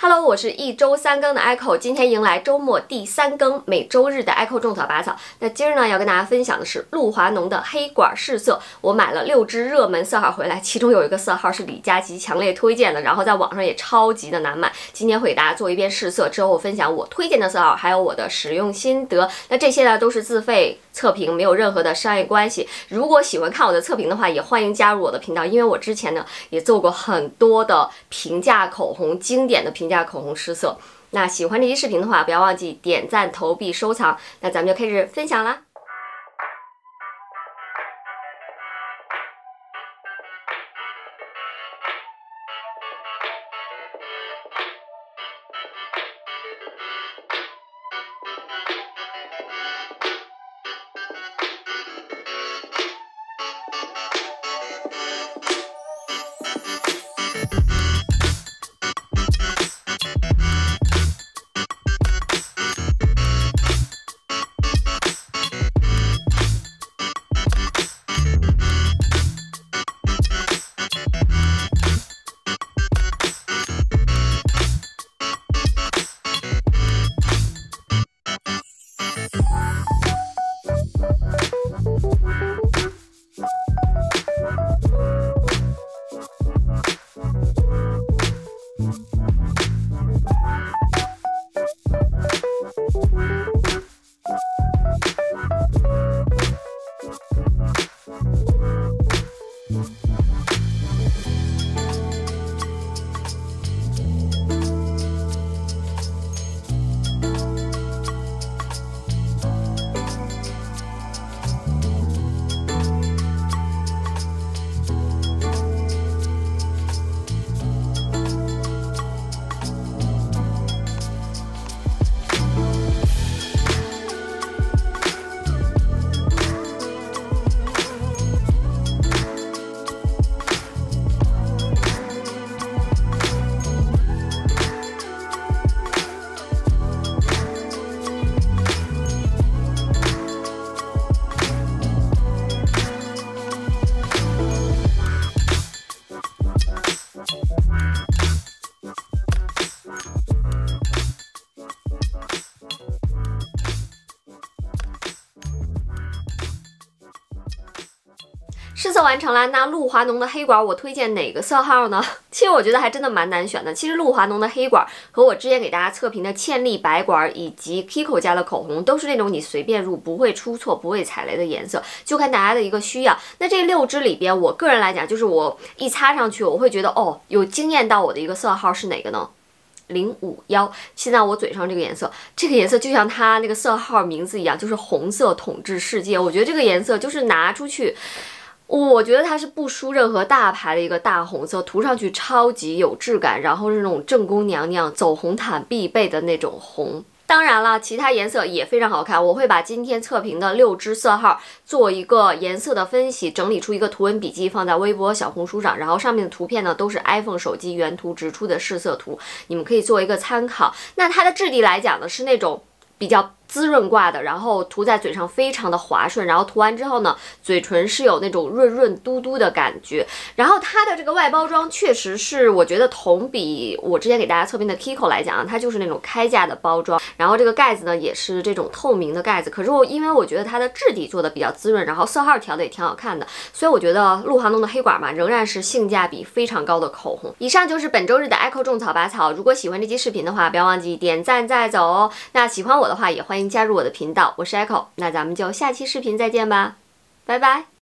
Hello，我是一周三更的 Echo，今天迎来周末第三更，每周日的 Echo 种草拔草。那今儿呢，要跟大家分享的是露华浓的黑管试色。我买了六支热门色号回来，其中有一个色号是李佳琦强烈推荐的，然后在网上也超级的难买。今天会给大家做一遍试色，之后分享我推荐的色号，还有我的使用心得。那这些呢，都是自费测评，没有任何的商业关系。如果喜欢看我的测评的话，也欢迎加入我的频道，因为我之前呢也做过很多的平价口红，经典的平。价口红试色，那喜欢这期视频的话，不要忘记点赞、投币、收藏。那咱们就开始分享啦。试色完成了，那露华浓的黑管我推荐哪个色号呢？其实我觉得还真的蛮难选的。其实露华浓的黑管和我之前给大家测评的倩丽白管以及 Kiko 家的口红都是那种你随便入不会出错、不会踩雷的颜色，就看大家的一个需要。那这六支里边，我个人来讲，就是我一擦上去，我会觉得哦，有惊艳到我的一个色号是哪个呢？零五幺。现在我嘴上这个颜色，这个颜色就像它那个色号名字一样，就是红色统治世界。我觉得这个颜色就是拿出去。我觉得它是不输任何大牌的一个大红色，涂上去超级有质感，然后是那种正宫娘娘走红毯必备的那种红。当然了，其他颜色也非常好看。我会把今天测评的六支色号做一个颜色的分析，整理出一个图文笔记，放在微博、小红书上。然后上面的图片呢，都是 iPhone 手机原图直出的试色图，你们可以做一个参考。那它的质地来讲呢，是那种比较。滋润挂的，然后涂在嘴上非常的滑顺，然后涂完之后呢，嘴唇是有那种润润嘟嘟的感觉。然后它的这个外包装确实是，我觉得同比我之前给大家测评的 Kiko 来讲啊，它就是那种开架的包装。然后这个盖子呢也是这种透明的盖子。可是我因为我觉得它的质地做的比较滋润，然后色号调的也挺好看的，所以我觉得露华浓的黑管嘛，仍然是性价比非常高的口红。以上就是本周日的 Echo 种草拔草。如果喜欢这期视频的话，不要忘记点赞再走哦。那喜欢我的话，也欢迎欢迎。加入我的频道，我是 Echo，那咱们就下期视频再见吧，拜拜。